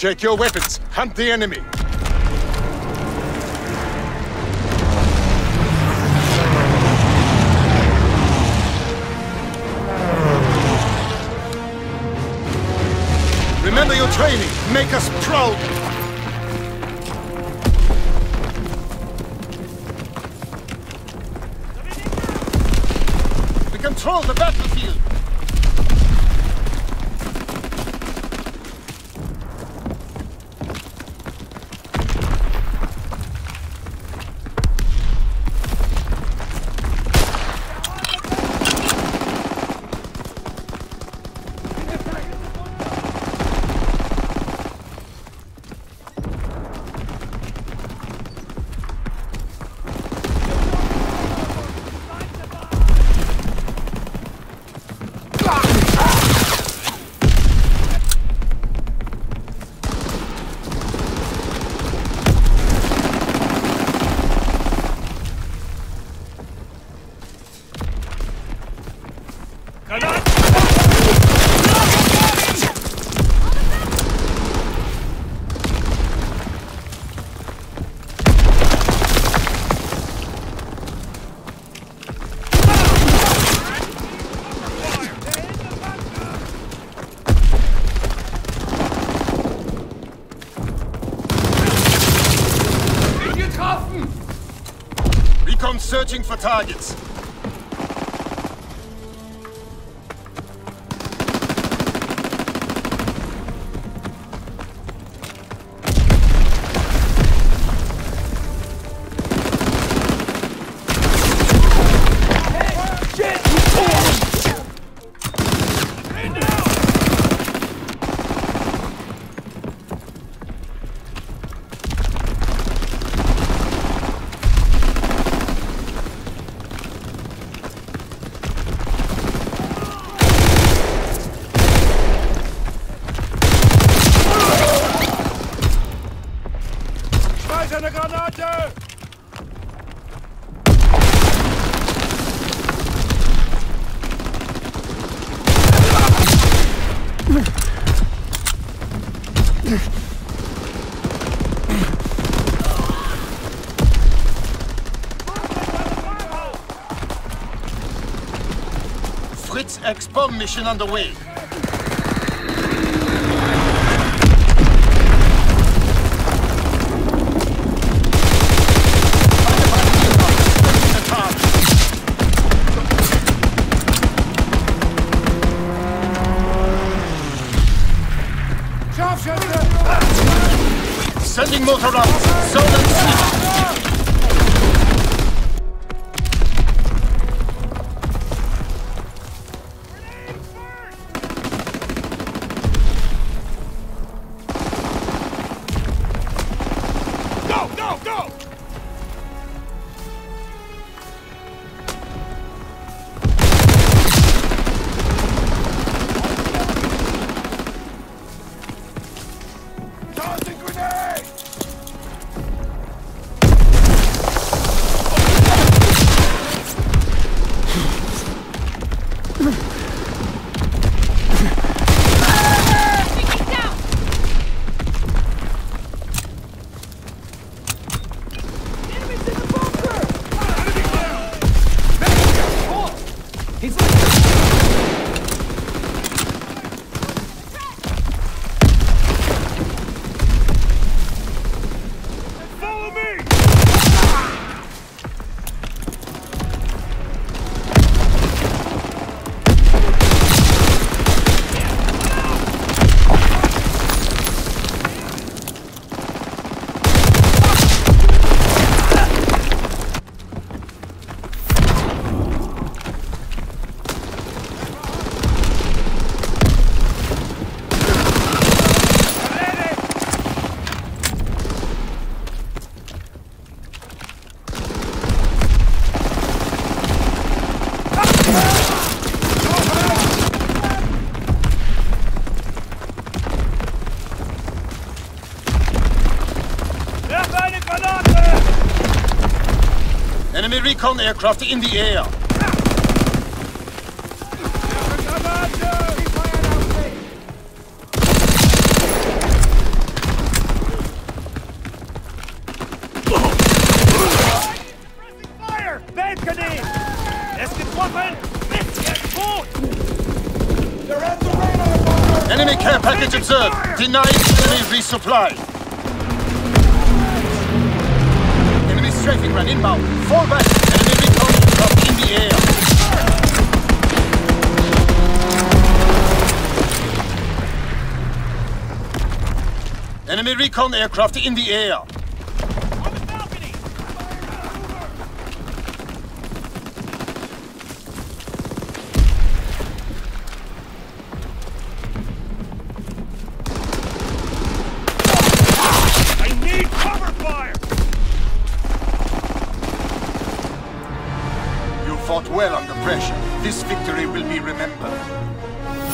Check your weapons. Hunt the enemy. Remember your training. Make us proud. We control the battlefield. Recon searching for targets. Granate! Fritz X-bomb mission underway. Scharfschütze! Sending rounds. Zone and recon aircraft in the air. Enemy care package observed. Denied enemy resupply. Strafing run inbound. Fall back. Enemy recon aircraft in the air. Enemy recon aircraft in the air. This victory will be remembered.